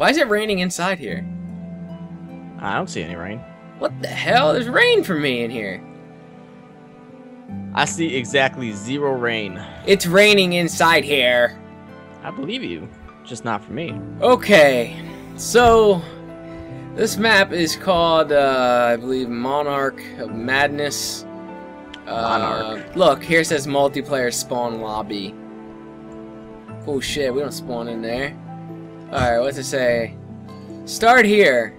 Why is it raining inside here? I don't see any rain. What the hell? There's rain for me in here. I see exactly zero rain. It's raining inside here. I believe you, just not for me. Okay, so this map is called, uh, I believe, Monarch of Madness. Monarch. Uh, look, here says multiplayer spawn lobby. Oh shit, we don't spawn in there. Alright, what's it say? Start here.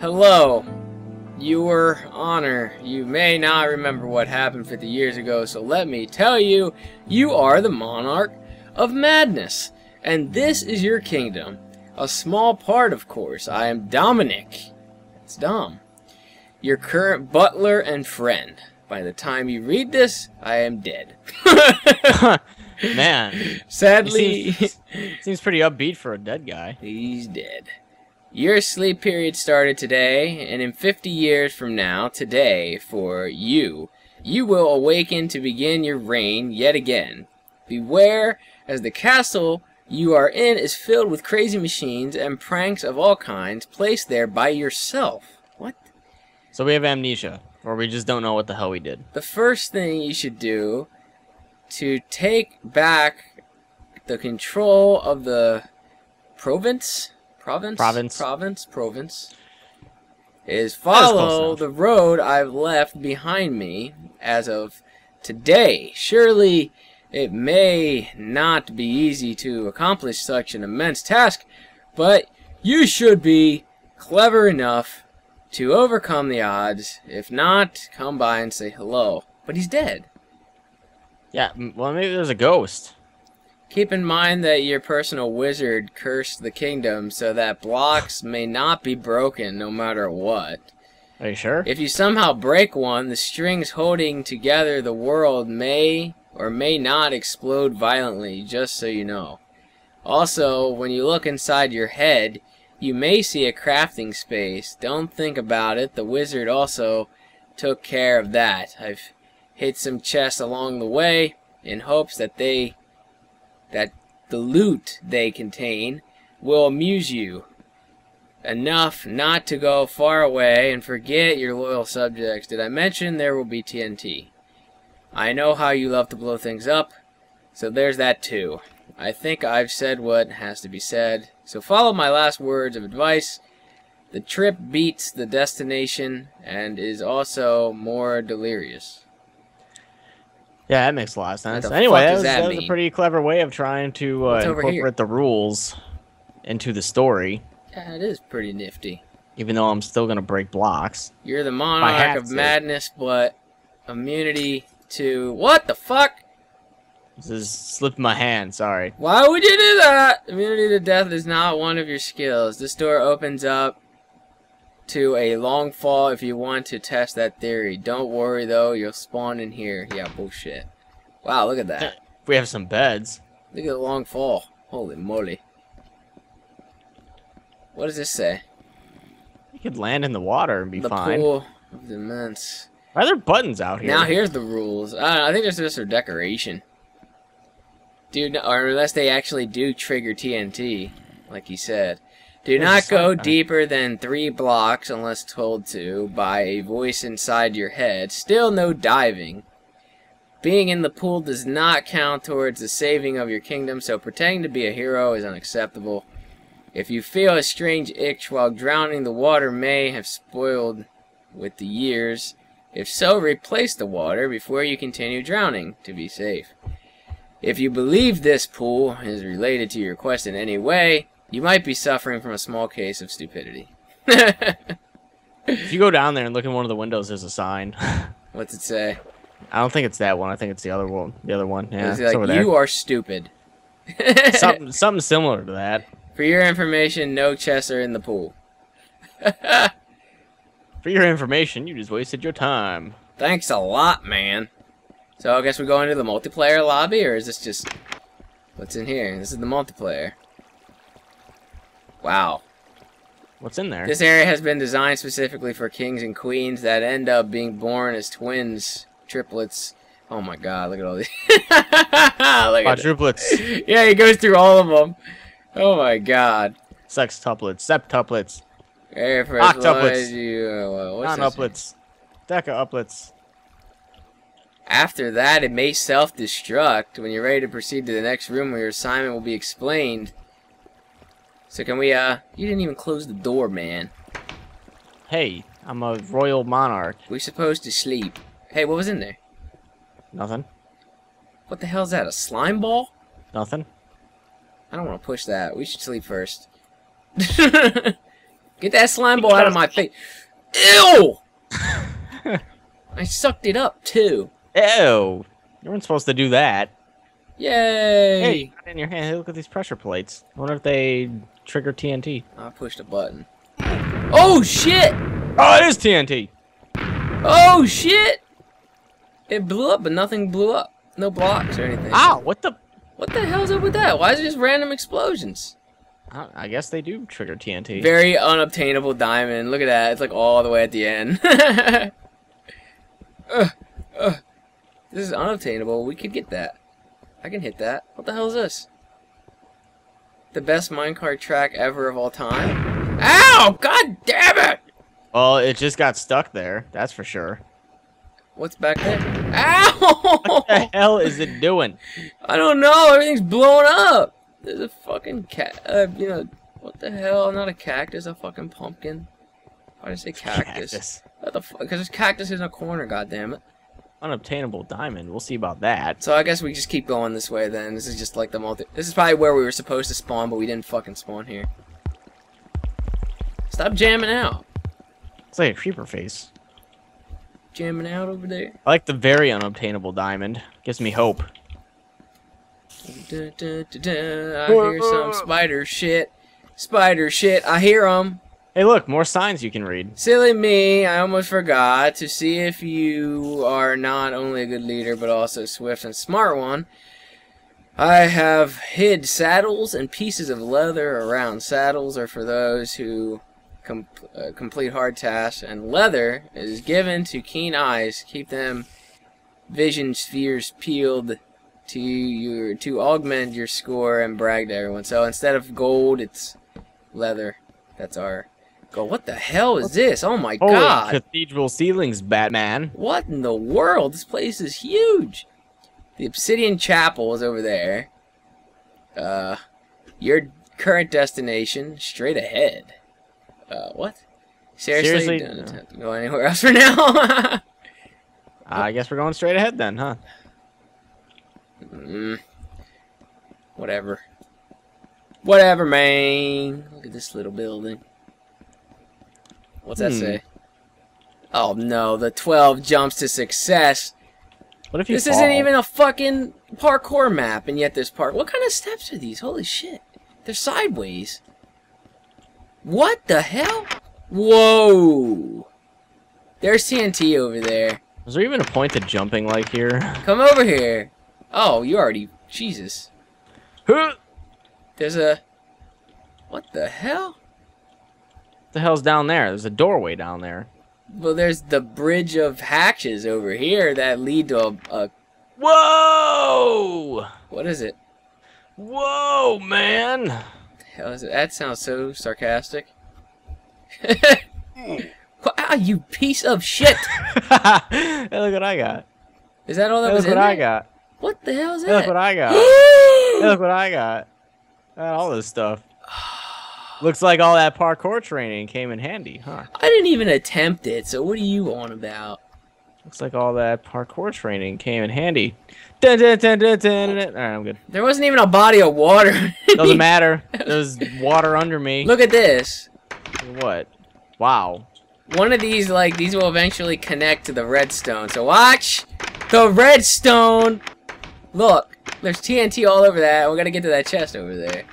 Hello. Your Honor, you may not remember what happened 50 years ago, so let me tell you, you are the Monarch of Madness, and this is your kingdom. A small part, of course. I am Dominic. It's Dom. Your current butler and friend. By the time you read this, I am dead. Man, Sadly, seems, seems pretty upbeat for a dead guy. he's dead. Your sleep period started today, and in 50 years from now, today, for you, you will awaken to begin your reign yet again. Beware, as the castle you are in is filled with crazy machines and pranks of all kinds placed there by yourself. What? So we have amnesia, or we just don't know what the hell we did. The first thing you should do to take back the control of the province, province, Province. province, province, is follow the road I've left behind me as of today. Surely it may not be easy to accomplish such an immense task, but you should be clever enough to overcome the odds. If not, come by and say hello. But he's dead. Yeah, well maybe there's a ghost. Keep in mind that your personal wizard cursed the kingdom so that blocks may not be broken no matter what. Are you sure? If you somehow break one, the strings holding together the world may or may not explode violently, just so you know. Also, when you look inside your head, you may see a crafting space. Don't think about it, the wizard also took care of that. I've hit some chests along the way in hopes that they that the loot they contain will amuse you enough not to go far away and forget your loyal subjects. Did I mention there will be TNT? I know how you love to blow things up, so there's that too. I think I've said what has to be said, so follow my last words of advice. The trip beats the destination and is also more delirious. Yeah, that makes a lot of sense. Anyway, that was, that that was a pretty clever way of trying to uh, over here? incorporate the rules into the story, Yeah, it is pretty nifty. even though I'm still gonna break blocks. You're the monarch of to. madness, but immunity to what the fuck? This is slipped my hand. Sorry. Why would you do that? Immunity to death is not one of your skills. This door opens up to a long fall if you want to test that theory. Don't worry though, you'll spawn in here. Yeah, bullshit. Wow, look at that. We have some beds. Look at the long fall. Holy moly. What does this say? We could land in the water and be the fine. pool of the immense. Why are there buttons out here? Now here's the rules. Uh, I think this is just for decoration. Dude, or unless they actually do trigger TNT, like he said. Do not go deeper than three blocks unless told to by a voice inside your head. Still no diving. Being in the pool does not count towards the saving of your kingdom, so pretending to be a hero is unacceptable. If you feel a strange itch while drowning, the water may have spoiled with the years. If so, replace the water before you continue drowning to be safe. If you believe this pool is related to your quest in any way, you might be suffering from a small case of stupidity. If you go down there and look in one of the windows, there's a sign. What's it say? I don't think it's that one. I think it's the other one. The other one. Yeah, It's it's over there. you are stupid. something, something similar to that. For your information, no chests are in the pool. For your information, you just wasted your time. Thanks a lot, man. So I guess we go into the multiplayer lobby, or is this just... What's in here? This is the multiplayer. Wow. What's in there? This area has been designed specifically for kings and queens that end up being born as twins, triplets. Oh my god, look at all these. look at Quadruplets. it. Yeah, he goes through all of them. Oh my god. Sextuplets, septuplets, Hey, for as long Octuplets. you, uh, non-uplets, deca-uplets. After that, it may self-destruct. When you're ready to proceed to the next room where your assignment will be explained. So can we, uh, you didn't even close the door, man. Hey, I'm a royal monarch. We supposed to sleep. Hey, what was in there? Nothing. What the hell's that, a slime ball? Nothing. I don't want to push that. We should sleep first. Get that slime ball out of my face. Ew! I sucked it up, too. Ew. You weren't supposed to do that. Yay! Hey, you got it in your hand. Hey, look at these pressure plates. I wonder if they trigger TNT. I pushed a button. Oh, shit! Oh, it is TNT. Oh, shit! It blew up, but nothing blew up. No blocks or anything. Ow! What the? What the hell's up with that? Why is it just random explosions? I I guess they do trigger TNT. Very unobtainable diamond. Look at that. It's like all the way at the end. Ugh, ugh. This is unobtainable. We could get that. I can hit that. What the hell is this? The best minecart track ever of all time? Ow! God damn it! Well, it just got stuck there. That's for sure. What's back there? Ow! What the hell is it doing? I don't know. Everything's blown up. There's a fucking cat. Uh, you know, what the hell? Not a cactus, a fucking pumpkin. Why did I say cactus? What the fuck? Because there's cactus in a corner. God damn it. Unobtainable diamond. We'll see about that. So I guess we just keep going this way then. This is just like the multi. This is probably where we were supposed to spawn, but we didn't fucking spawn here. Stop jamming out. It's like a creeper face. Jamming out over there. I like the very unobtainable diamond. Gives me hope. Dun, dun, dun. I hear some spider shit. Spider shit. I hear 'em. Hey, look, more signs you can read. Silly me, I almost forgot to see if you are not only a good leader but also swift and smart one. I have hid saddles and pieces of leather around. Saddles are for those who com uh, complete hard tasks, and leather is given to keen eyes. Keep them vision spheres peeled to your to augment your score and brag to everyone. So instead of gold, it's leather. That's our Go, what the hell is this? Oh my Holy god. cathedral ceilings, Batman. What in the world? This place is huge. The Obsidian Chapel is over there. Uh, your current destination, straight ahead. Uh, what? Seriously? Seriously? Don't have to go anywhere else for now. I guess we're going straight ahead then, huh? mm, whatever. Whatever, man. Look at this little building. What's that Hmm. say? Oh no, the 12 jumps to success. What if you This fall? isn't even a fucking parkour map, and yet there's park. What kind of steps are these? Holy shit. They're sideways. What the hell? Whoa. There's TNT over there. Is there even a point to jumping like here? Come over here. Oh, you already. Jesus. There's a. What the hell? The hell's down there? There's a doorway down there. Well, there's the bridge of hatches over here that lead to a. a Whoa! what is it? Whoa, man! The hell is it? That sounds so sarcastic. ah, you piece of shit! hey, look what I got. Is that all that Hey, was look what there? I got. What the hell is Hey, look that? what I got. Hey, look what I got. I got all this stuff. Looks like all that parkour training came in handy, huh? I didn't even attempt it, so what are you on about? Looks like all that parkour training came in handy. Dun, dun, dun, dun, dun, dun. All right, I'm good. There wasn't even a body of water. Doesn't matter. There's water under me. Look at this. What? Wow. One of these, like, these will eventually connect to the redstone. So watch the redstone. Look, there's TNT all over that. We gotta get to that chest over there.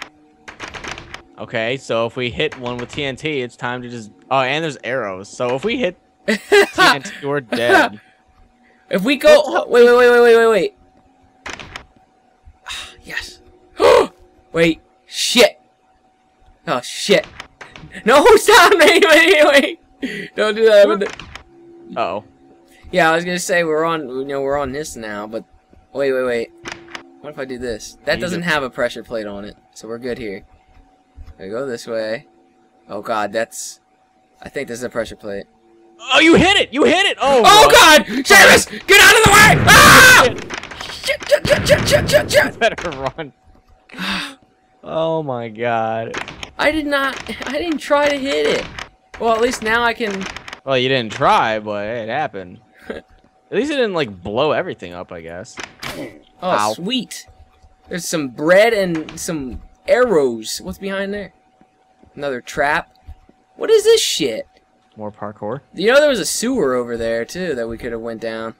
Okay, so if we hit one with TNT, it's time to just. Oh, and there's arrows. So if we hit TNT, we're dead. If we go, wait, wait, wait, wait, wait, wait, wait. yes. wait, shit. Oh shit. No, stop! Wait, wait, wait. Don't do that. Oh. Yeah, I was gonna say we're on. You know, we're on this now, but wait, wait, wait. What if I do this? That doesn't have a pressure plate on it, so we're good here. I go this way. Oh god, that's. I think this is a pressure plate. Oh, you hit it! You hit it! Oh, Oh god! Seamus! Get out of the way! Ah! Shit, shit, shit, shit, shit, shit, shit. better run. oh my god. I did not. I didn't try to hit it. Well, at least now I can. Well, you didn't try, but it happened. At least it didn't like blow everything up, I guess. Oh, Ow. sweet. There's some bread and some arrows. What's behind there? Another trap. What is this shit? More parkour. You know there was a sewer over there too that we could have went down.